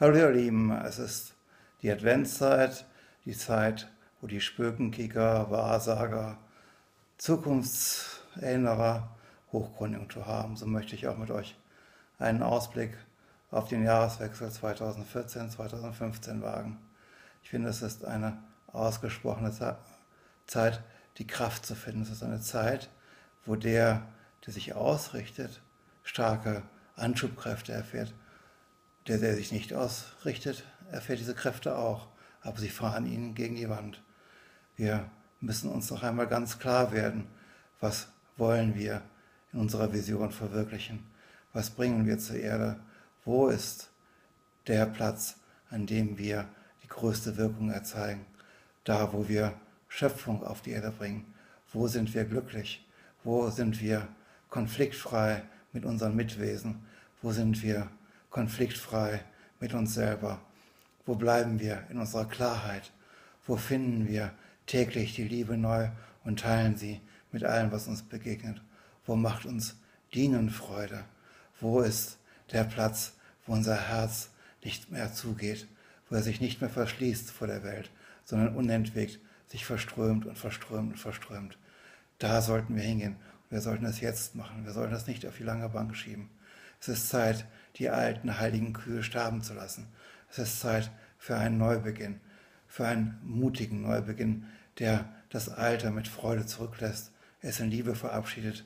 Hallo ihr Lieben, es ist die Adventszeit, die Zeit, wo die Spökenkicker, Wahrsager, Zukunftserinnerer Hochkonjunktur haben. So möchte ich auch mit euch einen Ausblick auf den Jahreswechsel 2014-2015 wagen. Ich finde, es ist eine ausgesprochene Zeit, die Kraft zu finden. Es ist eine Zeit, wo der, der sich ausrichtet, starke Anschubkräfte erfährt. Der, der sich nicht ausrichtet, erfährt diese Kräfte auch, aber sie fahren ihn gegen die Wand. Wir müssen uns noch einmal ganz klar werden, was wollen wir in unserer Vision verwirklichen? Was bringen wir zur Erde? Wo ist der Platz, an dem wir die größte Wirkung erzeigen? Da, wo wir Schöpfung auf die Erde bringen. Wo sind wir glücklich? Wo sind wir konfliktfrei mit unseren Mitwesen? Wo sind wir konfliktfrei mit uns selber? Wo bleiben wir in unserer Klarheit? Wo finden wir täglich die Liebe neu und teilen sie mit allem, was uns begegnet? Wo macht uns Dienen Freude? Wo ist der Platz, wo unser Herz nicht mehr zugeht, wo er sich nicht mehr verschließt vor der Welt, sondern unentwegt sich verströmt und verströmt und verströmt? Da sollten wir hingehen. Wir sollten es jetzt machen. Wir sollten es nicht auf die lange Bank schieben. Es ist Zeit, die alten heiligen Kühe sterben zu lassen. Es ist Zeit für einen Neubeginn, für einen mutigen Neubeginn, der das Alter mit Freude zurücklässt, es in Liebe verabschiedet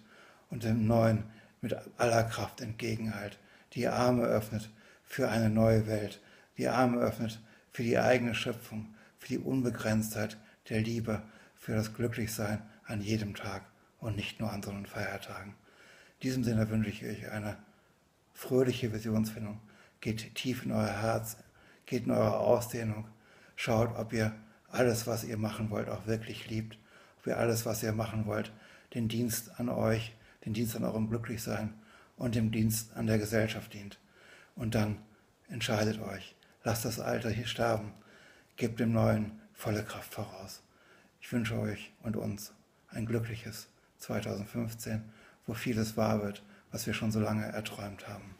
und dem Neuen mit aller Kraft entgegenhält, die Arme öffnet für eine neue Welt, die Arme öffnet für die eigene Schöpfung, für die Unbegrenztheit der Liebe, für das Glücklichsein an jedem Tag und nicht nur an so Feiertagen. In diesem Sinne wünsche ich euch eine fröhliche Visionsfindung. Geht tief in euer Herz, geht in eure Ausdehnung, schaut, ob ihr alles, was ihr machen wollt, auch wirklich liebt, ob ihr alles, was ihr machen wollt, den Dienst an euch, den Dienst an eurem Glücklichsein und dem Dienst an der Gesellschaft dient. Und dann entscheidet euch, lasst das Alter hier sterben, gebt dem Neuen volle Kraft voraus. Ich wünsche euch und uns ein glückliches 2015, wo vieles wahr wird, was wir schon so lange erträumt haben.